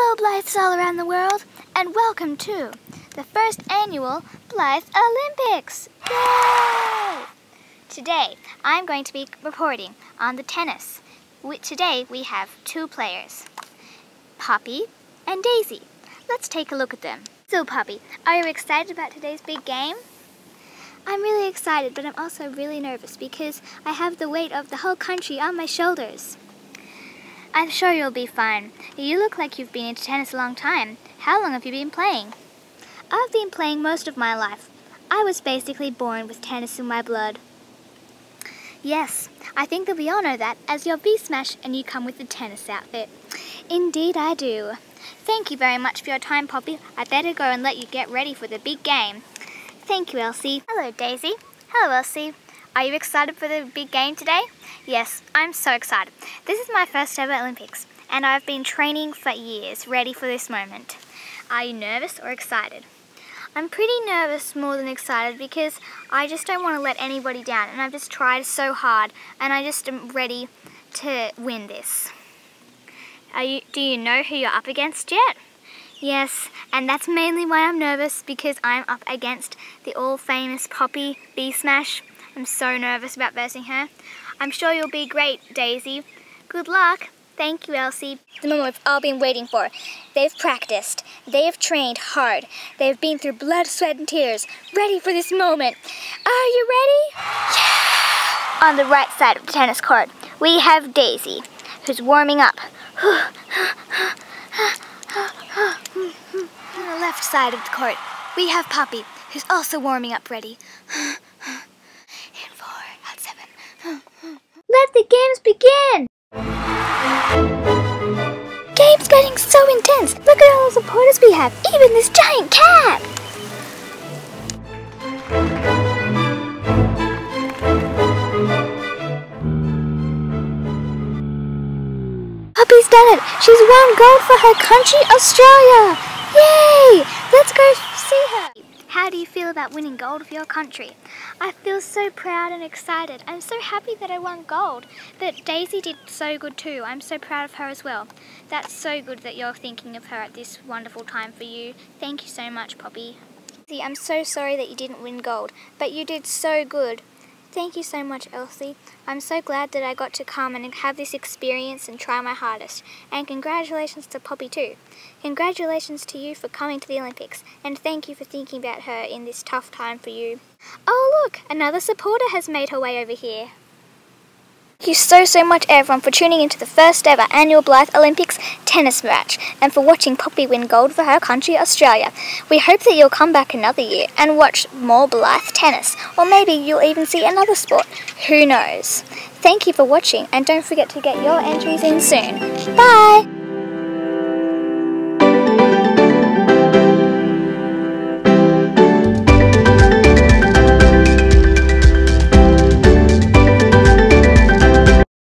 Hello, Blythes all around the world, and welcome to the first annual Blythe Olympics! Yay! Today, I'm going to be reporting on the tennis. We, today, we have two players, Poppy and Daisy. Let's take a look at them. So, Poppy, are you excited about today's big game? I'm really excited, but I'm also really nervous because I have the weight of the whole country on my shoulders. I'm sure you'll be fine. You look like you've been into tennis a long time. How long have you been playing? I've been playing most of my life. I was basically born with tennis in my blood. Yes, I think that we all know that as your B-Smash and you come with the tennis outfit. Indeed I do. Thank you very much for your time, Poppy. I better go and let you get ready for the big game. Thank you, Elsie. Hello, Daisy. Hello, Elsie. Are you excited for the big game today? Yes, I'm so excited. This is my first ever Olympics, and I've been training for years, ready for this moment. Are you nervous or excited? I'm pretty nervous more than excited because I just don't want to let anybody down, and I've just tried so hard, and I just am ready to win this. You, do you know who you're up against yet? Yes, and that's mainly why I'm nervous because I'm up against the all famous Poppy B-Smash. I'm so nervous about versing her. I'm sure you'll be great, Daisy. Good luck. Thank you, Elsie. The moment we've all been waiting for. They've practiced. They have trained hard. They've been through blood, sweat, and tears, ready for this moment. Are you ready? Yeah! On the right side of the tennis court, we have Daisy, who's warming up. On the left side of the court, we have Poppy, who's also warming up ready. Let the games begin! Game's getting so intense! Look at all the supporters we have! Even this giant cat! Poppy's done it! She's won gold for her country, Australia! Yay! Let's go see her! How do you feel about winning gold for your country? I feel so proud and excited. I'm so happy that I won gold. But Daisy did so good too. I'm so proud of her as well. That's so good that you're thinking of her at this wonderful time for you. Thank you so much, Poppy. See, I'm so sorry that you didn't win gold, but you did so good. Thank you so much, Elsie. I'm so glad that I got to come and have this experience and try my hardest. And congratulations to Poppy too. Congratulations to you for coming to the Olympics, and thank you for thinking about her in this tough time for you. Oh look, another supporter has made her way over here. Thank you so, so much everyone for tuning into the first ever annual Blythe Olympics tennis match and for watching Poppy win gold for her country, Australia. We hope that you'll come back another year and watch more Blythe tennis, or maybe you'll even see another sport. Who knows? Thank you for watching and don't forget to get your entries in soon. Bye!